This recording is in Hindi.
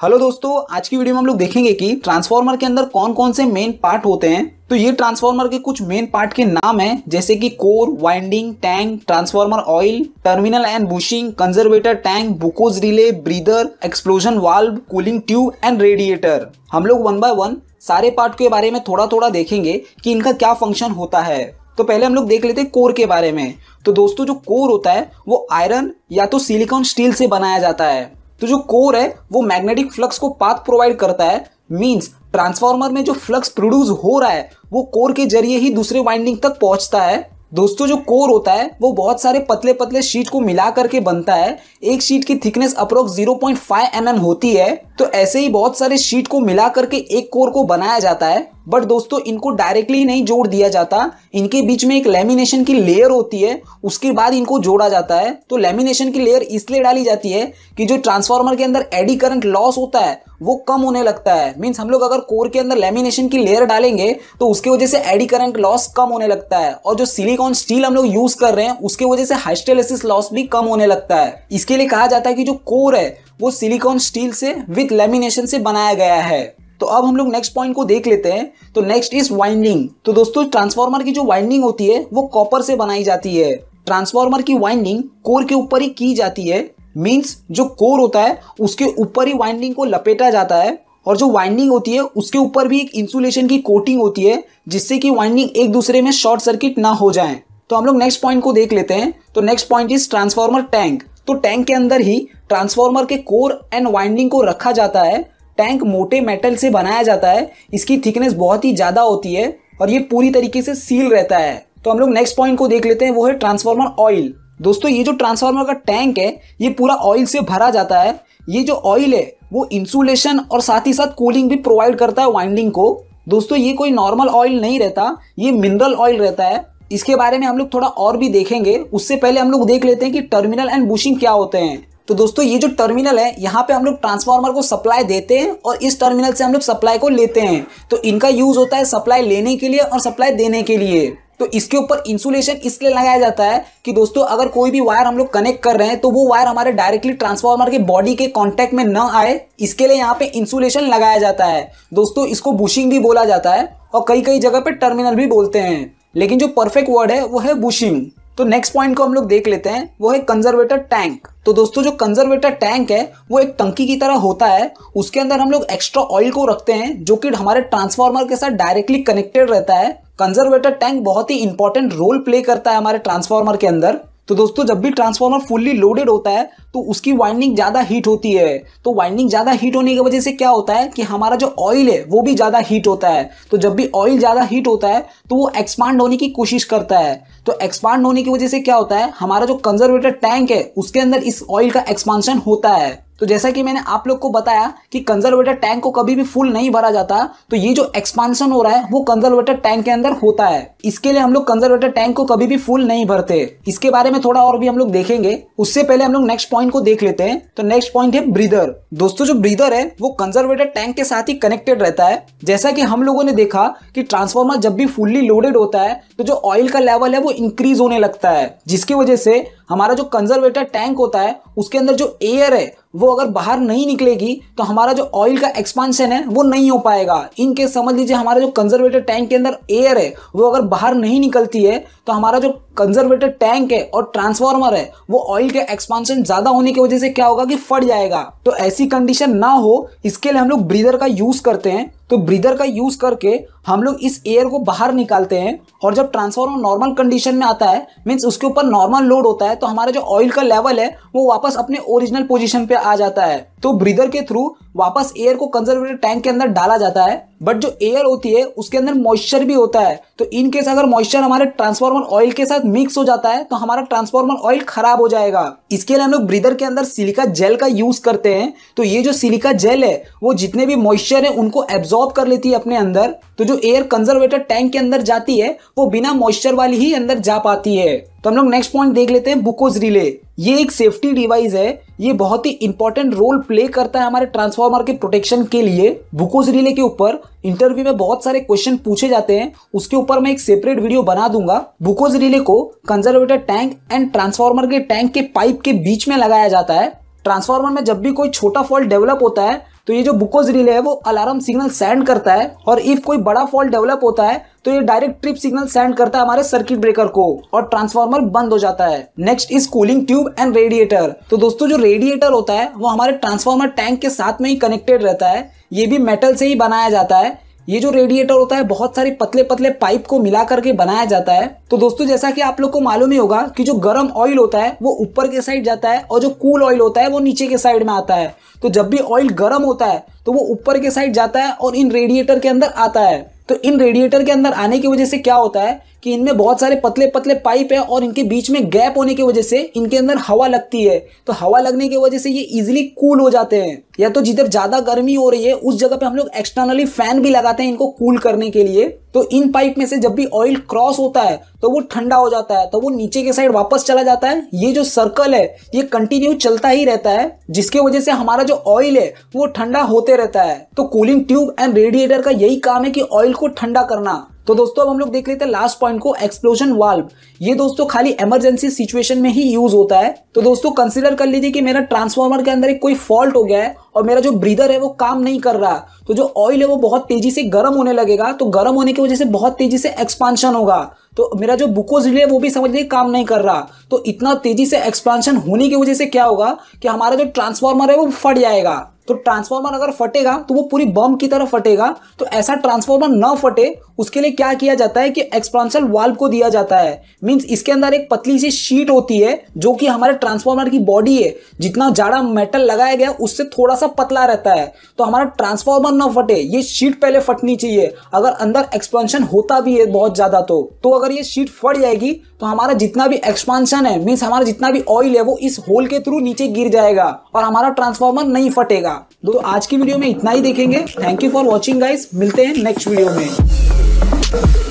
हेलो दोस्तों, आज की वीडियो में हम लोग देखेंगे कि ट्रांसफार्मर के अंदर कौन कौन से मेन पार्ट होते हैं। तो ये ट्रांसफार्मर के कुछ मेन पार्ट के नाम हैं, जैसे कि core winding tank transformer oil terminal and bushing conservator tank Buchholz relay breather explosion valve cooling tube and radiator हम लोग वन बाय वन सारे पार्ट के बारे में थोड़ा थोड़ा देखेंगे कि इनका क्या फ़ंक्शन होता है। तो पहले हम लोग देख लेते हैं कोर के बारे में। तो दोस्तों, जो कोर होता है, वो आयरन या तो सिलिकॉन स्टील से बनाया जाता है। तो जो कोर है, वो मैग्नेटिक फ्लक्स को पाथ प्रोवाइड करता है। मीन्स ट्रांसफार्मर में जो फ्लक्स प्रोड्यूस हो रहा है, वो कोर के ज़रिए ही दूसरे वाइंडिंग तक पहुँचता है। दोस्तों, जो कोर होता है, वो बहुत सारे पतले पतले शीट को मिला करके बनता है। एक शीट की थिकनेस अप्रोक्स 0.5 पॉइंट mm होती है। तो ऐसे ही बहुत सारे शीट को मिला करके एक कोर को बनाया जाता है बट दोस्तों इनको डायरेक्टली नहीं जोड़ दिया जाता। इनके बीच में एक लेमिनेशन की लेयर होती है, उसके बाद इनको जोड़ा जाता है। तो लेमिनेशन की लेयर इसलिए डाली जाती है कि जो ट्रांसफार्मर के अंदर एडी करंट लॉस होता है, वो कम होने लगता है। मीन्स हम लोग अगर कोर के अंदर लेमिनेशन की लेयर डालेंगे तो उसकी वजह से एडी करंट लॉस कम होने लगता है। और जो सिलिकॉन स्टील हम लोग यूज़ कर रहे हैं, उसके वजह से हाइस्टेलिसिस लॉस भी कम होने लगता है। इसके लिए कहा जाता है कि जो कोर है वो सिलिकॉन स्टील से विथ लेमिनेशन से बनाया गया है। तो अब हम लोग नेक्स्ट पॉइंट को देख लेते हैं। तो नेक्स्ट इज़ वाइंडिंग तो दोस्तों ट्रांसफार्मर की जो वाइंडिंग होती है, वो कॉपर से बनाई जाती है। ट्रांसफार्मर की वाइंडिंग कोर के ऊपर ही की जाती है। मीन्स जो कोर होता है, उसके ऊपर ही वाइंडिंग को लपेटा जाता है। और जो वाइंडिंग होती है, उसके ऊपर भी एक इंसुलेशन की कोटिंग होती है, जिससे कि वाइंडिंग एक दूसरे में शॉर्ट सर्किट ना हो जाए। तो हम लोग नेक्स्ट पॉइंट को देख लेते हैं। तो next point is transformer tank तो टैंक के अंदर ही ट्रांसफार्मर के कोर एंड वाइंडिंग को रखा जाता है। टैंक मोटे मेटल से बनाया जाता है। इसकी थिकनेस बहुत ही ज़्यादा होती है और ये पूरी तरीके से सील रहता है। तो हम लोग नेक्स्ट पॉइंट को देख लेते हैं, वो है ट्रांसफार्मर ऑयल दोस्तों, ये जो ट्रांसफार्मर का टैंक है, ये पूरा ऑयल से भरा जाता है। ये जो ऑयल है, वो इंसुलेशन और साथ ही साथ कूलिंग भी प्रोवाइड करता है वाइंडिंग को। दोस्तों, ये कोई नॉर्मल ऑयल नहीं रहता, ये मिनरल ऑयल रहता है। इसके बारे में हम लोग थोड़ा और भी देखेंगे। उससे पहले हम लोग देख लेते हैं कि टर्मिनल एंड बुशिंग क्या होते हैं। तो दोस्तों, ये जो टर्मिनल है, यहाँ पे हम लोग ट्रांसफार्मर को सप्लाई देते हैं और इस टर्मिनल से हम लोग सप्लाई को लेते हैं। तो इनका यूज़ होता है सप्लाई लेने के लिए और सप्लाई देने के लिए। तो इसके ऊपर इंसुलेशन इसलिए लगाया जाता है कि दोस्तों, अगर कोई भी वायर हम लोग कनेक्ट कर रहे हैं तो वो वायर हमारे डायरेक्टली ट्रांसफार्मर के बॉडी के कांटेक्ट में न आए। इसके लिए यहाँ पे इंसुलेशन लगाया जाता है। दोस्तों, इसको बुशिंग भी बोला जाता है और कई कई जगह पे टर्मिनल भी बोलते हैं। लेकिन जो परफेक्ट वर्ड है, वो है बुशिंग तो नेक्स्ट पॉइंट को हम लोग देख लेते हैं, वो है कंजर्वेटर टैंक तो दोस्तों, जो कंजर्वेटर टैंक है, वो एक टंकी की तरह होता है, उसके अंदर हम लोग एक्स्ट्रा ऑयल को रखते हैं, जो कि हमारे ट्रांसफार्मर के साथ डायरेक्टली कनेक्टेड रहता है. कंजर्वेटर टैंक बहुत ही इंपॉर्टेंट रोल प्ले करता है हमारे ट्रांसफार्मर के अंदर. तो दोस्तों, जब भी ट्रांसफार्मर फुल्ली लोडेड होता है तो उसकी वाइंडिंग ज़्यादा हीट होती है। तो वाइंडिंग ज़्यादा हीट होने की वजह से क्या होता है कि हमारा जो ऑयल है, वो भी ज़्यादा हीट होता है। तो जब भी ऑयल ज़्यादा हीट होता है तो वो एक्सपांड होने की कोशिश करता है। तो एक्सपांड होने की वजह से क्या होता है, हमारा जो कंजर्वेटर टैंक है, उसके अंदर इस ऑयल का एक्सपांशन होता है। तो जैसा कि मैंने आप लोग को बताया कि कंजर्वेटर टैंक को कभी भी फुल नहीं भरा जाता तो ये जो एक्सपांशन हो रहा है, वो कंजर्वेटर टैंक के अंदर होता है। इसके लिए हम लोग कंजर्वेटर टैंक को कभी भी फुल नहीं भरते। इसके बारे में थोड़ा और भी हम लोग देखेंगे। उससे पहले हम लोग नेक्स्ट पॉइंट को देख लेते हैं। तो नेक्स्ट पॉइंट है ब्रीदर दोस्तों, जो ब्रीदर है, वो कंजर्वेटर टैंक के साथ ही कनेक्टेड रहता है। जैसा कि हम लोगों ने देखा कि ट्रांसफॉर्मर जब भी फुल्ली लोडेड होता है तो जो ऑयल का लेवल है, वो इंक्रीज होने लगता है। जिसकी वजह से हमारा जो कंजर्वेटर टैंक होता है, उसके अंदर जो एयर है वो अगर बाहर नहीं निकलेगी तो हमारा जो ऑयल का एक्सपांशन है, वो नहीं हो पाएगा। इनके समझ लीजिए, हमारा जो कंजर्वेटर टैंक के अंदर एयर है, वो अगर बाहर नहीं निकलती है तो हमारा जो कंजर्वेटर टैंक है और ट्रांसफार्मर है, वो ऑयल के एक्सपांशन ज़्यादा होने की वजह से क्या होगा कि फट जाएगा। तो ऐसी कंडीशन ना हो, इसके लिए हम लोग ब्रीदर का यूज़ करते हैं। तो ब्रीदर का यूज़ करके हम लोग इस एयर को बाहर निकालते हैं और जब ट्रांसफार्मर नॉर्मल कंडीशन में आता है मीन्स उसके ऊपर नॉर्मल लोड होता है तो हमारा जो ऑयल का लेवल है, वो वापस अपने ओरिजिनल पोजिशन पे आ जाता है। तो ब्रीदर के थ्रू वापस एयर को कंजर्वेटर टैंक के अंदर डाला जाता है बट जो एयर होती है, उसके अंदर मॉइस्चर भी होता है। तो इन केस अगर मॉइस्चर हमारे ट्रांसफार्मर ऑयल के साथ मिक्स हो जाता है तो हमारा ट्रांसफार्मर ऑयल खराब हो जाएगा। इसके लिए हम लोग ब्रीदर के अंदर सिलिका जेल का यूज़ करते हैं। तो ये जो सिलिका जेल है, वो जितने भी मॉइस्चर है, उनको एब्जॉर्ब कर लेती है अपने अंदर। तो जो एयर कंजर्वेटर टैंक के अंदर जाती है, वो बिना मॉइस्चर वाली ही अंदर जा पाती है। तो हम लोग नेक्स्ट पॉइंट देख लेते हैं बुकोज रिले ये एक सेफ्टी डिवाइस है। ये बहुत ही इंपॉर्टेंट रोल प्ले करता है हमारे ट्रांसफार्मर के प्रोटेक्शन के लिए। बुकोज रिले के ऊपर इंटरव्यू में बहुत सारे क्वेश्चन पूछे जाते हैं। उसके ऊपर मैं एक सेपरेट वीडियो बना दूँगा। बुकोज रिले को कंजर्वेटर टैंक एंड ट्रांसफार्मर के टैंक के पाइप के बीच में लगाया जाता है। ट्रांसफार्मर में जब भी कोई छोटा फॉल्ट डेवलप होता है तो ये जो बुकोज रिले है, वो अलार्म सिग्नल सेंड करता है और इफ़ कोई बड़ा फॉल्ट डेवलप होता है तो ये डायरेक्ट ट्रिप सिग्नल सेंड करता है हमारे सर्किट ब्रेकर को और ट्रांसफार्मर बंद हो जाता है। Next is cooling tube and radiator तो दोस्तों, जो रेडिएटर होता है, वो हमारे ट्रांसफार्मर टैंक के साथ में ही कनेक्टेड रहता है। ये भी मेटल से ही बनाया जाता है। ये जो रेडिएटर होता है, बहुत सारे पतले पतले पाइप को मिला करके बनाया जाता है। तो दोस्तों, जैसा कि आप लोग को मालूम ही होगा कि जो गर्म ऑयल होता है, वो ऊपर के साइड जाता है और जो कूल ऑयल होता है, वो नीचे के साइड में आता है। तो जब भी ऑयल गर्म होता है तो वो ऊपर के साइड जाता है और इन रेडिएटर के अंदर आता है। तो इन रेडिएटर के अंदर आने की वजह से क्या होता है कि इनमें बहुत सारे पतले पतले पाइप है और इनके बीच में गैप होने की वजह से इनके अंदर हवा लगती है। तो हवा लगने की वजह से ये इजिली कूल हो जाते हैं। या तो जिधर ज़्यादा गर्मी हो रही है, उस जगह पे हम लोग एक्सटर्नली फ़ैन भी लगाते हैं इनको कूल करने के लिए। तो इन पाइप में से जब भी ऑयल क्रॉस होता है तो वो ठंडा हो जाता है तो वो नीचे के साइड वापस चला जाता है। ये जो सर्कल है, ये कंटिन्यू चलता ही रहता है, जिसके वजह से हमारा जो ऑयल है, वो ठंडा होते रहता है। तो कूलिंग ट्यूब एंड रेडिएटर का यही काम है कि ऑयल को ठंडा करना। तो दोस्तों, अब हम लोग देख लेते हैं लास्ट पॉइंट को एक्सप्लोजन वाल्व ये दोस्तों खाली इमरजेंसी सिचुएशन में ही यूज़ होता है। तो दोस्तों कंसिडर कर लीजिए कि मेरा ट्रांसफार्मर के अंदर एक कोई फॉल्ट हो गया है और मेरा जो ब्रीदर है वो काम नहीं कर रहा तो जो ऑयल है वो बहुत तेज़ी से गर्म होने लगेगा तो गर्म होने की वजह से बहुत तेज़ी से एक्सपांशन होगा। तो मेरा जो बुकोज है वो भी समझ लीजिए काम नहीं कर रहा। तो इतना तेज़ी से एक्सपांशन होने की वजह से क्या होगा कि हमारा जो ट्रांसफार्मर है वो फट जाएगा। तो ट्रांसफार्मर अगर फटेगा तो वो पूरी बम की तरह फटेगा। तो ऐसा ट्रांसफार्मर ना फटे, उसके लिए क्या किया जाता है कि एक्सपांसल वाल्व को दिया जाता है। मींस इसके अंदर एक पतली सी शीट होती है, जो कि हमारे ट्रांसफार्मर की बॉडी है। जितना ज़्यादा मेटल लगाया गया, उससे थोड़ा सा पतला रहता है। तो हमारा ट्रांसफार्मर ना फटे, ये शीट पहले फटनी चाहिए। अगर अंदर एक्सपांशन होता भी है बहुत ज़्यादा तो। तो अगर ये शीट फट जाएगी तो हमारा जितना भी एक्सपांशन है मीन्स हमारा जितना भी ऑयल है, वो इस होल के थ्रू नीचे गिर जाएगा और हमारा ट्रांसफॉर्मर नहीं फटेगा। तो आज की वीडियो में इतना ही देखेंगे। Thank you for watching guys मिलते हैं नेक्स्ट वीडियो में।